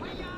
Fire!